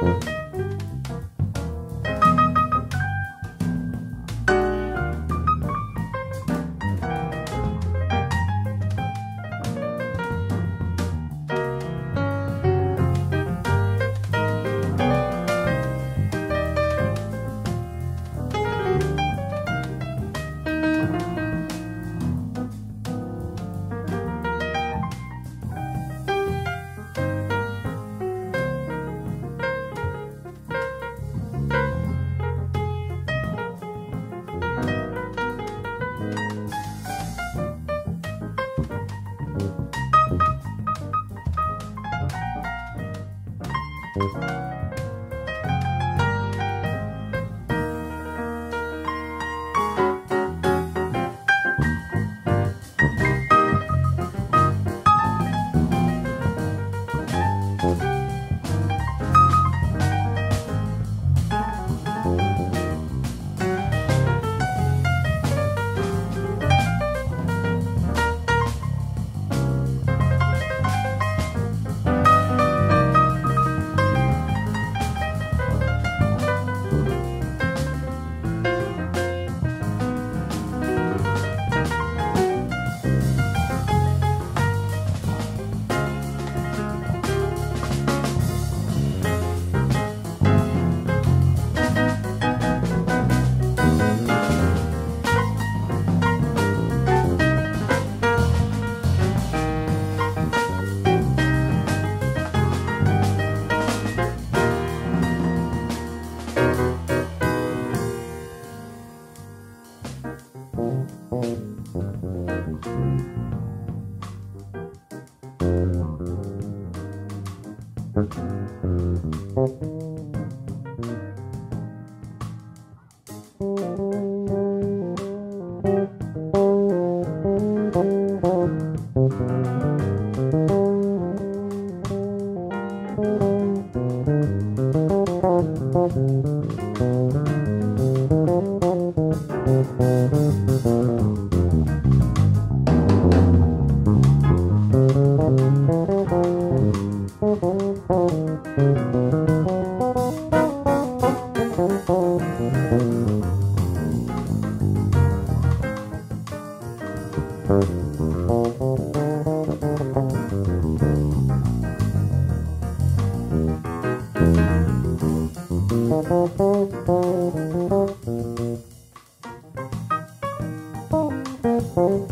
Thank Mm-hmm. Thank